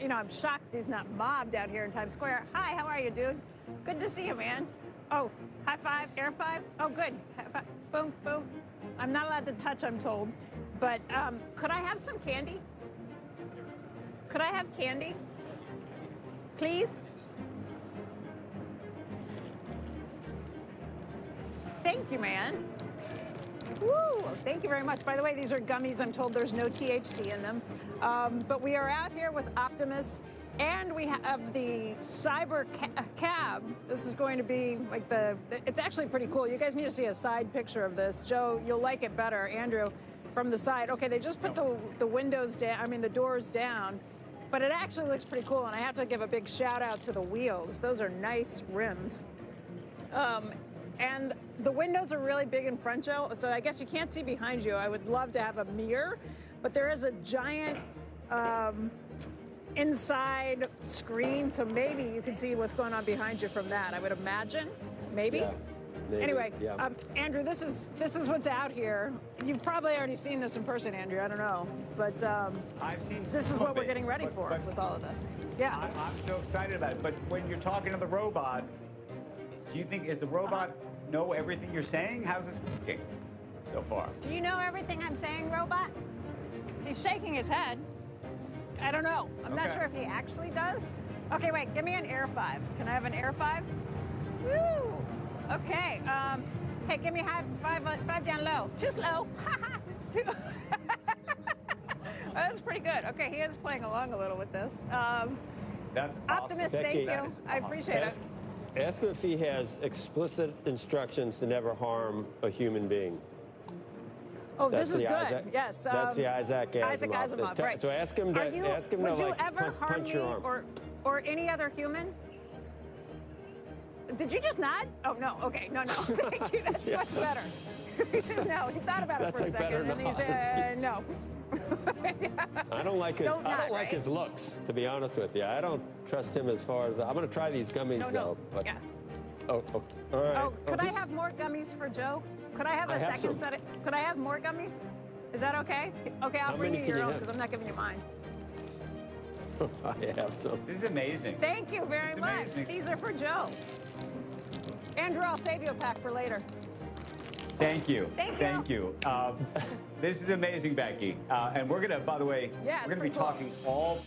you know, I'm shocked he's not mobbed out here in Times Square. Hi, how are you, dude? Good to see you, man. Oh, high five, air five. Oh, good. Five. Boom, boom. I'm not allowed to touch, I'm told. But um, could I have some candy? Could I have candy? Please? Thank you, man. Woo! Thank you very much. By the way, these are gummies. I'm told there's no THC in them. Um, but we are out here with Optimus, and we have the Cyber ca Cab. This is going to be like the. It's actually pretty cool. You guys need to see a side picture of this. Joe, you'll like it better. Andrew, from the side. Okay, they just put the the windows down. I mean, the doors down. But it actually looks pretty cool, and I have to give a big shout out to the wheels. Those are nice rims. Um, and the windows are really big in front, Joe, so I guess you can't see behind you. I would love to have a mirror, but there is a giant um, inside screen, so maybe you can see what's going on behind you from that. I would imagine, maybe. Yeah, maybe, Anyway, yeah. um, Andrew, this is this is what's out here. You've probably already seen this in person, Andrew. I don't know, but um, I've seen this is what of we're getting ready but- for but with all of this. Yeah. I, I'm so excited about it. But when you're talking to the robot, do you think is the robot know everything you're saying? How's it working so far? Do you know everything I'm saying, robot? He's shaking his head. I don't know. I'm not sure if he actually does. Okay, wait. Give me an air five. Can I have an air five? Woo! Okay. Um, hey, give me high five, uh, five down low. Too slow. Ha ha. That's pretty good. Okay, he is playing along a little with this. Um, That's Optimus, awesome. thank Becky, you. That is I appreciate Ask, it. Ask him if he has explicit instructions to never harm a human being. Oh, That's this is the good. Isaac- yes. that's the Isaac Isaac Asimov. Asimov, right. So ask him to- you, ask him to, like, ever punch your arm. or or any other human? Did you just nod? Oh no. Okay. No, no. Thank you. That's much better. he says no. He thought about it for a a second, and he nod. said no. I don't like his. Don't I don't like right? his looks, to be honest with you. I don't trust him as far as I'm going to try these gummies No, no. though. But, Yeah. Oh, oh, all right. Oh, oh could I have more gummies for Joe? Could I have a I have second some. set? Of, could I have more gummies? Is that okay? Okay, I'll How bring you your you own because I'm not giving you mine. I have some. This is amazing. Thank you very It's much. amazing. These are for Joe. Andrew, I'll save you a pack for later. Thank you. Thank you. Thank you. Um, this is amazing, Becky. Uh, and we're gonna, by the way, Yeah, we're gonna be cool. talking all